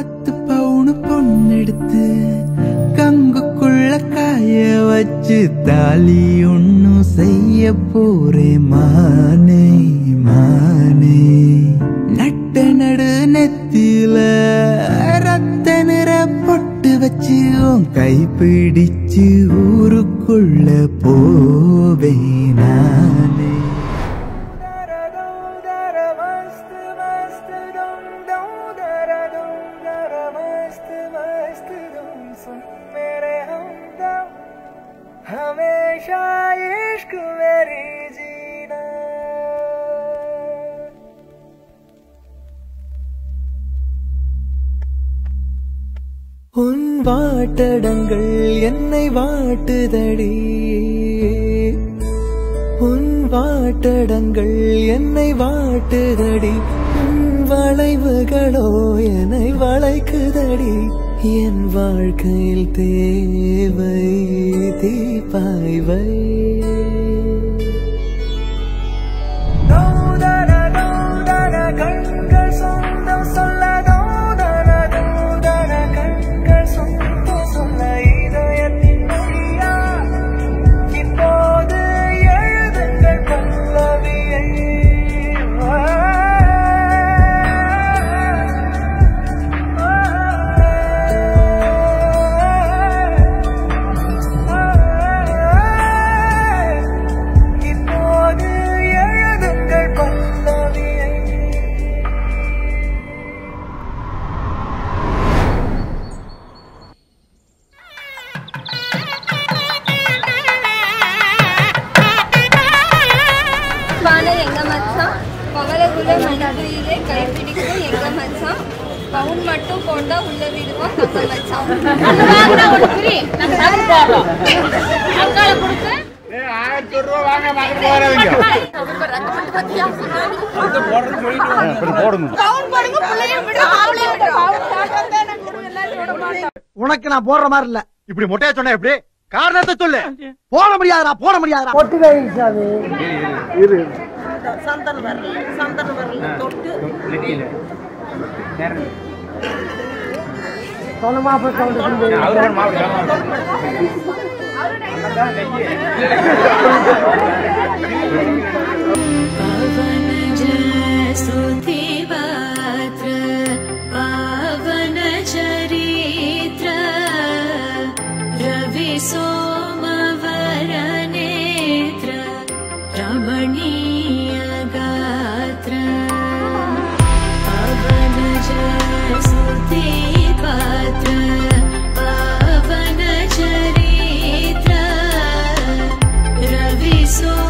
பத்து பவுனு பொண்ணெடுத்து கங்குக்குள்ள காய வச்சு தாலி ஒண்ணு செய்ய போறே. மானே மானே. நட்ட நடு நெத்தில ரத்த நிற பொட்டு வச்சு உன் கை பிடிச்சு ஊருக்குள்ள போவே நானே. हमेशा इश्क मेरी जीना உன் வாட்டடங்கள் என்னை வாட்டுதடி உன் வாட்டடங்கள் என்னை வாட்டுதடி உன் வளைவுகளோ என்னை வளைக்குதடி என் வாழ்க்கையில் தேவை தீபாய்வை மச்சான் பவளகுல மனதிலே கைப்பிடிக்கும் எங்க மச்சான் பவுன் மட்டும் போண்டா உள்ள விடுவோம் தங்க மச்சான் உனக்கு நான் போடுற மாதிரி இல்ல. இப்படி மொட்டையா சொன்ன எப்படி? காரணத்தை சொல்லு. போட முடியாதுடா போட முடியாதுடா. स्तुतिपात्र पावन चरित्र रवि सोमवरनेत्र रमणीय sol.